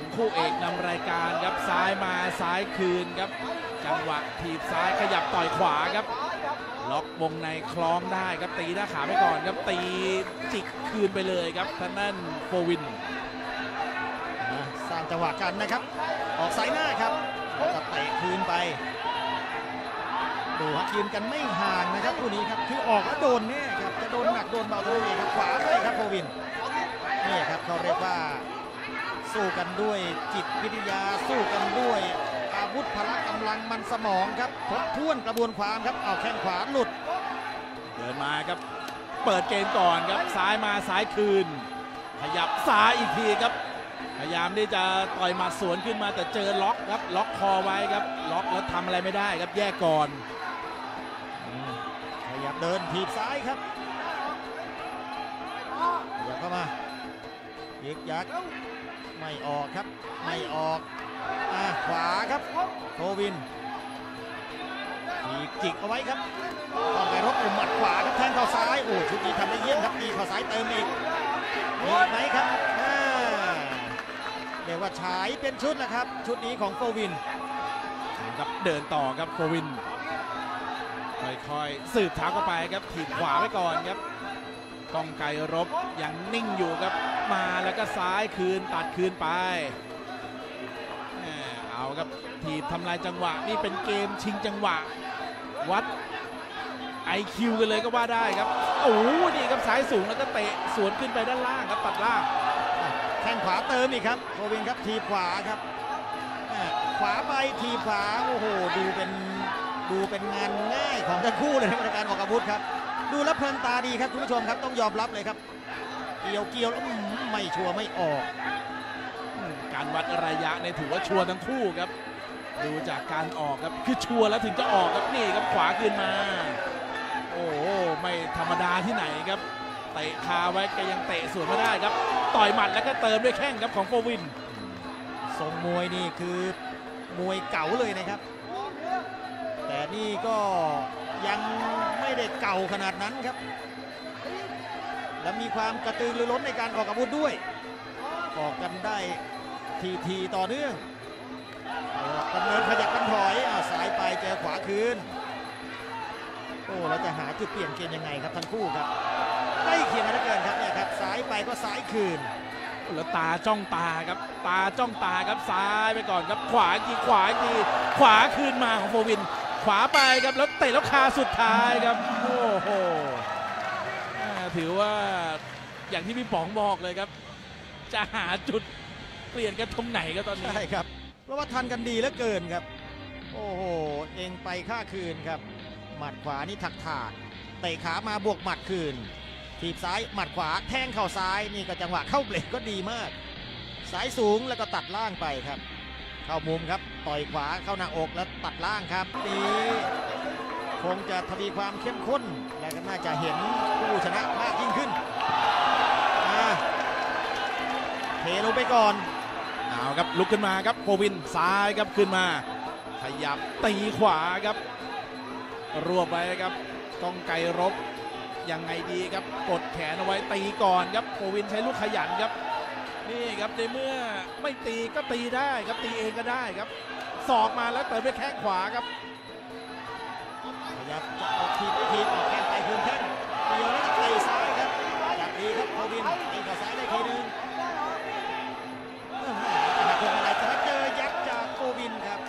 ของคู่เอกนำรายการครับซ้ายมาซ้ายคืนครับ จังหวะถีบซ้ายขยับต่อยขวาครับ ล็อกวงในคล้องได้ครับตีหน้าขาไปก่อนครับตีจิกคืนไปเลยครับท่านนั่นโฟวินสร้างจังหวะกันนะครับ ออกสายหน้าครับแล้วก็เตะคืนไปดูฮะยืนกันไม่ห่างนะครับคู่นี้ครับคือออกแล้วโดนแน่ครับจะโดนหนักโดนเบาเท่านั้นเองครับขวาไปครับโควินนี่ครับเขาเรียกว่า สู้กันด้วยจิตวิทยาสู้กันด้วย อาวุธพละกำลังมันสมองครับทบทวนกระบวนความครับเอาแข้งขวาหลุด เดินมาครับ เปิดเกมก่อนครับซ้ายมาซ้ายคืน ขยับซ้ายอีกทีครับ พยายามที่จะต่อยหมัดสวนขึ้นมาแต่เจอล็อกครับล็อกคอไว้ครับ ล็อกแล้วทำอะไรไม่ได้ครับแยกก่อนขยับเดินถีบซ้ายครับ ยึกยักไม่ออกครับ ไม่ออกอ่าขวาครับโควินทีบจิกเอาไว้ครับต้องไปรบกลุ่มหมัดขวาครับแทงเข้าซ้ายโอ้ชุดนี้ทำได้เยี่ยมครับตีเข้าซ้ายเติมอีกมีอีกไหมครับอ่าเรียกว่าฉายเป็นชุดนะครับ ชุดนี้ของโควินครับเดินต่อครับโควินค่อยๆสืบเท้าเข้าไปครับถีบขวาไว้ก่อนครับกองไกรรบยังนิ่งอยู่ครับ มาแล้วก็ซ้ายคืนตัดคืนไปเอาครับถีบทำลายจังหวะนี่เป็นเกมชิงจังหวะ วัด IQ กันเลยก็ว่าได้ครับโอ้โหนี่ครับสายสูงแล้วก็เตะสวนขึ้นไปด้านล่างครับตัดล่างแข้งขวาเติมอีกครับโควินครับทีขวาครับขวาไปทีขวาโอ้โหดูเป็นดูเป็นงานง่ายของทั้งคู่เลยนะในการออกอาวุธครับ ดูแล้วเพลินตาดีครับคุณผู้ชมครับต้องยอมรับเลยครับ เกี่ยวเกี่ยวแล้วไม่ชัวร์ไม่ออก การวัดระยะเนี่ยถือว่าชัวร์ทั้งคู่ครับ ดูจากการออกครับคือชัวร์แล้วถึงจะออกครับนี่ครับขวาขึ้นมา โอ้ไม่ธรรมดาที่ไหนครับเตะคาไว้ก็ยังเตะสวนไม่ได้ครับ ต่อยหมัดแล้วก็เติมด้วยแข้งครับของโฟวินทรงมวยนี่คือมวยเก่าเลยนะครับ แต่นี่ก็ยังไม่ได้เก่าขนาดนั้นครับ และมีความกระตือรือร้นในการออกอาวุธด้วย ออกกันได้ทีทีต่อเนื่องดำเนินขยับกันถอยอ่าสายไปเจอขวาคืน โอ้แล้วจะหาจุดเปลี่ยนเกมยังไงครับทั้งคู่ครับใกล้เคียงกันเหลือเกินครับเนี่ยครับสายไปก็สายคืนแล้วตาจ้องตาครับ ตาจ้องตาครับซ้ายไปก่อนครับขวาอีกทีขวาอีกทีขวาคืนมาของโฟวิน ขวาไปครับแล้วเตะแล้วคาสุดท้ายครับ โอ้โห ถือว่าอย่างที่พี่ป๋องบอกเลยครับ จะหาจุดเปลี่ยนกันตรงไหนก็ตอนนี้ ใช่ครับ เพราะว่าทันกันดีเหลือเกินครับ โอ้โห เองไปค่าคืนครับ หมัดขวานี่ถักถากเตะขามาบวกหมัดคืน ทีบซ้ายหมัดขวาแทงเข่าซ้ายนี่ก็จังหวะเข้าเบรกก็ดีมาก สายสูงแล้วก็ตัดล่างไปครับ เข้ามุมครับ ต่อยขวาเข้าหน้าอกแล้วตัดล่างครับนี้ คงจะทวีความเข้มข้น และก็น่าจะเห็นผู้ชนะมากยิ่งขึ้นเทลงไปก่อนเอาครับลุกขึ้นมาครับโควินซ้ายครับขึ้นมา ขยับตีขวาครับ รวบไว้ครับกองไกรรบยังไงดีครับกดแขนเอาไว้ตีก่อนครับโควินใช้ลูกขยันครับ นี่ครับในเมื่อไม่ตีก็ตีได้ครับตีเองก็ได้ครับศอกมาแล้วเติมด้วยแข้งขวาครับ ยายามจะออกทีไม่ทีออกแข้งไปคืนแข้งเกี่ยวแล้วก็เตะซ้ายครับจับดีครับโควินตีกับซ้ายได้ทีนึงเอ้าแม่จะหักคงอะไรแต่เจอยับจากโควินครับ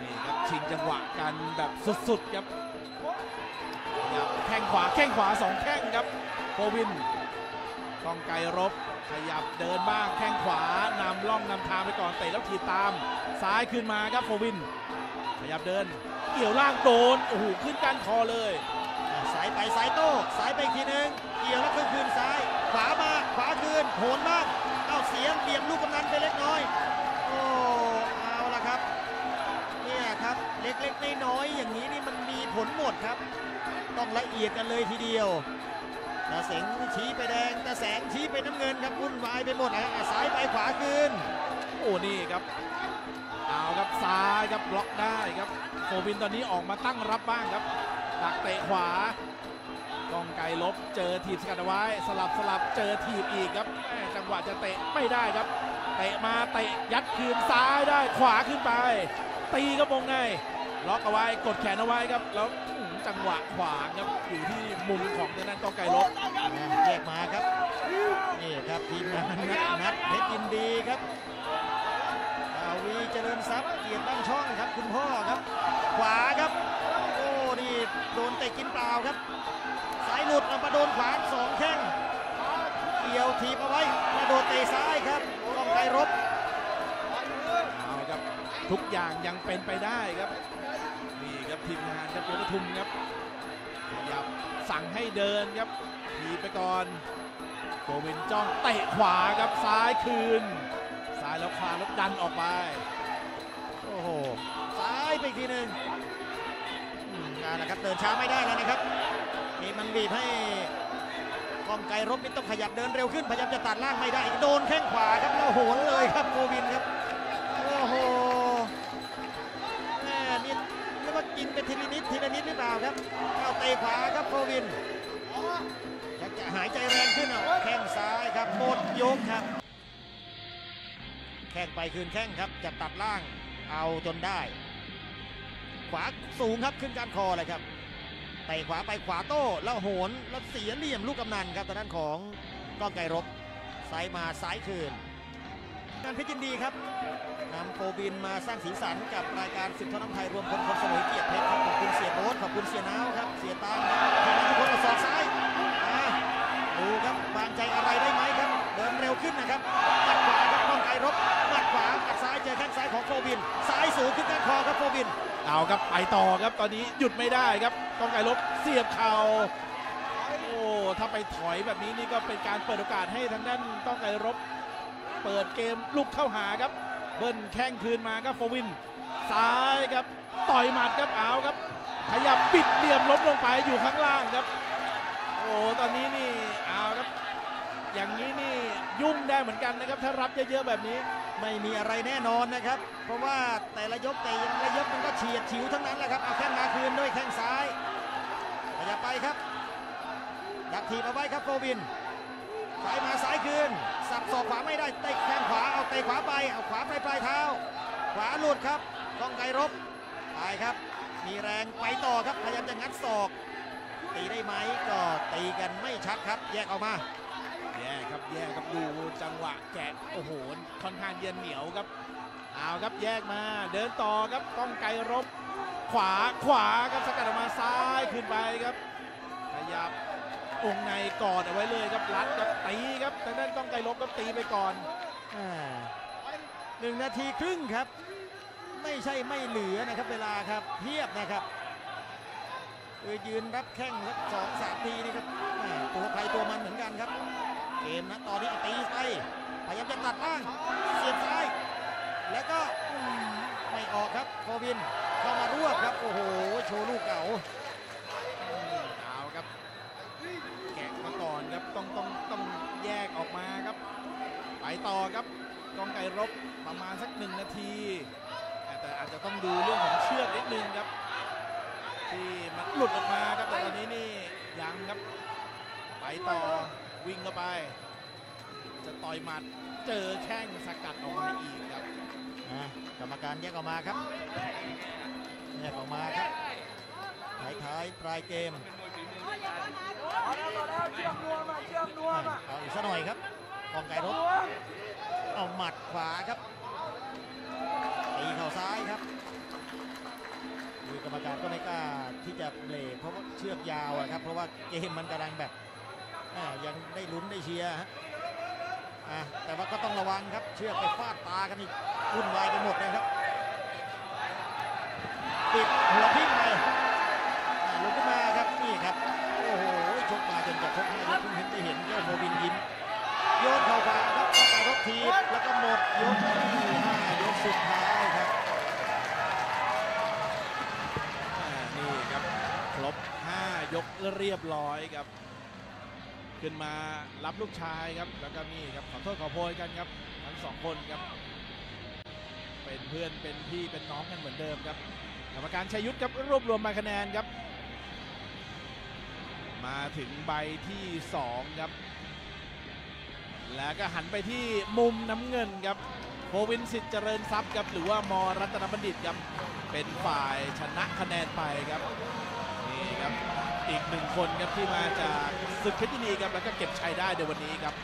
นี่ครับชิงจังหวะกันแบบสุดๆครับยับแข้งขวาแข้งขวาสองแข้งครับโควินกองไกรรบขยับเดินบ้างแข้งขวานำล่องนำทางไปก่อนเตะแล้วถีบตาม ซ้ายขึ้นมาครับโควิน ขยับเดิน เกี่ยวล่างโดน โอ้โห ขึ้นก้านคอเลยอะสายไปสายโต้สายไปอีกทีนึง เกี่ยวแล้วคืนคืนซ้าย ขวามา ขวาคืน โหนบ้างเอ้าเสียงเบี่ยงลูกกำนันไปเล็กน้อย โอ้เอาละครับ เนี่ยครับ เล็กๆน้อยๆอย่างนี้นี่มันมีผลหมดครับ ต้องละเอียดกันเลยทีเดียวตาเสงชี้ไปแดงตาแสงชี้ไปน้ำเงินครับวุ่นวายไปหมดอะอะซ้ายไปขวาคืน โอ้นี่ครับเอา ครับซ้ายครับบล็อกได้ครับโควินตอนนี้ออกมาตั้งรับบ้างครับดักเตะขวากองไกลลบเจอถีบสกัดไว้สลับสลับเจอถีบอีกครับจังหวะจะเตะไม่ได้ครับเตะมาเตะยัดคืนซ้ายได้ขวาขึ้นไป ตีก็มงในล็อกเอาไว้กดแขนเอาไว้ครับ แล้วจังหวะขวางครับอยู่ที่มุมของทางด้านกองไกลลบนแยกมาครับนี่ครับทีมงานนัดเพชรยินดีครับ วีเจริญทรัพย์เกียรติตั้งช่องครับ คุณพ่อครับ ขวาครับ โอ้นี่โดนเตะกินเปล่าครับ สายหลุดมาโดนขวาสองแข้งเกี่ยวทีบเอาไว้กระโดดเตะซ้ายครับกองไกรรบเอาครับทุกอย่างยังเป็นไปได้ครับนี่ครับทีมงานครับยศปทุมครับขยับสั่งให้เดินครับทีไปก่อนโกวินจ้องเตะขวาครับซ้ายคืนายแล้วขวาแล้วดันออกไป โอ้โห ซ้ายไปอีกทีหนึ่งอืมนั่นแหละครับเดินช้าไม่ได้แล้วนะครับ นี่มันบีบให้กองไกรรบนี่ต้องขยับเดินเร็วขึ้น พยายามจะตัดล่างไม่ได้ โดนแข้งขวาครับแล้วโหนเลยครับโควินครับ โอ้โห แม่นี่เรียกว่ากินไปทีละนิดทีละนิดหรือเปล่าครับเอาเตะขวาครับโควินอยากจะหายใจแรงขึ้นอะแข้งซ้ายครับหมดยกครับ แข้งไปคืนแข้งครับจะตัดล่างเอาจนได้ ขวาสูงครับขึ้นการคอเลยครับเตะขวาไปขวาโต้แล้วโหนแล้วเสียเหลี่ยมลูกกำนันครับทางด้นของก้องไกรรบซ้ายมาซ้ายคืนงานเพชรยินดีครับนำโปรบินมาสร้างสีสันกับรายการสิบท่อน้ำไทยรวมพลคนสมุยเกียรติเพชรครับขอบคุณเสียโบ๊ทขอบคุณเสียน้าวครับเสียตามครับทีมงานทุกคนเอาซ้ายอ่าดูครับวางใจอะไรได้ไหมครับ เดินเร็วขึ้นนะครับหมัดขวา ครับก้องไกรบหมัดขวาหมัดซ้ายเจอแข้งซ้ายของโฟบิน ซ้ายสูงขึ้นก้านคอครับโฟบิน เอาครับไปต่อครับตอนนี้หยุดไม่ได้ครับกองไกลลบเสียบเข่าโอ้ถ้าไปถอยแบบนี้นี่ก็เป็นการเปิดโอกาสให้ทางด้านกองไกลบ เปิดเกมลุกเข้าหาครับ เบิ้ลแข้งคืนมาครับโฟวิน ซ้ายครับต่อยหมัดครับเอาครับ ขยับปิดเหลี่ยมล้มลงไปอยู่ข้างล่างครับ โอ้ตอนนี้นี่เอาครับ อย่างนี้นี่ยุ่งได้เหมือนกันนะครับ ถ้ารับเยอะๆแบบนี้ ไม่มีอะไรแน่นอนนะครับ เพราะว่าแต่ละยกแต่ละยกมันก็เฉียดฉิวทั้งนั้นแหละครับ เอาแข้งมาคืนด้วยแข้งซ้ายขยับไปครับดักทีบเอาไว้ครับโฟวินซ้ายมาซ้ายคืน สับศอกขวาไม่ได้เตะแข้งขวาเอาเตะขวาไปเอาขวาไปปลายเท้า ขวาหลุดครับต้องไกรรบไปครับ มีแรงไปต่อครับพยายามจะงัดศอก ตีได้ไหมก็ตีกันไม่ชัดครับ แยกออกมา ครับแย่ครับดูจังหวะแกะโอ้โหค่อนข้างเย็นเหนียวครับเอาครับแยกมาเดินต่อครับก้องไกรรบ ขวาขวาครับสกัดออกมาซ้ายขึ้นไปครับขยับองค์ในกอดเอาไว้เลยครับรัดครับตีครับทางด้านก้องไกรรบก็ตีไปก่อนหนึ่งนาทีครึ่งครับ ไม่ใช่ไม่เหลือนะครับเวลาครับเพียบนะครับเออยืนรับแข้งสักสองสามทีนี่ครับตัวใครตัวมันเหมือนกันครับ เกมนะตอนนี้ตีไปพยายามจะตัดล่างเสียบซ้าย แล้วก็ไม่ออกครับโควินเข้ามารวบครับโอ้โหโชว์ลูกเก่าเอาครับแกะมาก่อนครับต้องต้องต้องแยกออกมาครับไปต่อครับกองไกรรบประมาณสักหนึ่งนาทีแต่อาจจะต้องดูเรื่องของเชือกนิดนึงครับ ที่มันหลุดออกมาครับแต่ตอนนี้นี่ยังครับไปต่อ วิ่งเข้าไป จะต่อยหมัดเจอแข้งสกัดออกมาอีกครับอะกรรมการแยกออกมาครับแยกออกมาครับท้ายๆปลายเกมเอาอีกสักหน่อยครับกองไก่รบเอาหมัดขวาครับตีเข่าซ้ายครับคือกรรมการก็ไม่กล้าที่จะเบรกเพราะว่าเชือกยาวอะครับ เพราะว่าเกมมันกำลังแบบอ่า ยังได้ลุ้นได้เชียร์ฮะแต่ว่าก็ต้องระวังครับ เชือกไปฟาดตากันอีกวุ่นวายไปหมดนะครับปิดหัวทิ้งไปลุกขึ้นมาครับนี่ครับโอ้โหชกมาจนจะชกห้ายกเพิ่งเห็นได้เห็นเจ้าโมบินยิ้มโยนเข่าขวาครับเข้าไปรบทีบแล้วก็หมดยกที่ห้ายกสุดท้ายครับนี่ครับครบ5ยกเรียบร้อยครับ ขึ้นมารับลูกชายครับแล้วก็นี่ครับขอโทษขอโพยกันครับทั้งสองคนครับ เป็นเพื่อนเป็นพี่เป็นน้องกันเหมือนเดิมครับกรรมการชัยยุทธครับรวบรวมมาคะแนนครับ มาถึงใบที่2ครับแล้วก็หันไปที่มุมน้ำเงินครับโควินสิทธิ์เจริญทรัพย์ครับหรือว่ามรัตนบัณฑิตครับเป็นฝ่ายชนะคะแนนไปครับนี่ครับ อีกหนึ่งคนครับที่มาจากศึกเพชรยินดีครับแล้วก็เก็บชัยได้ในวันนี้ครับ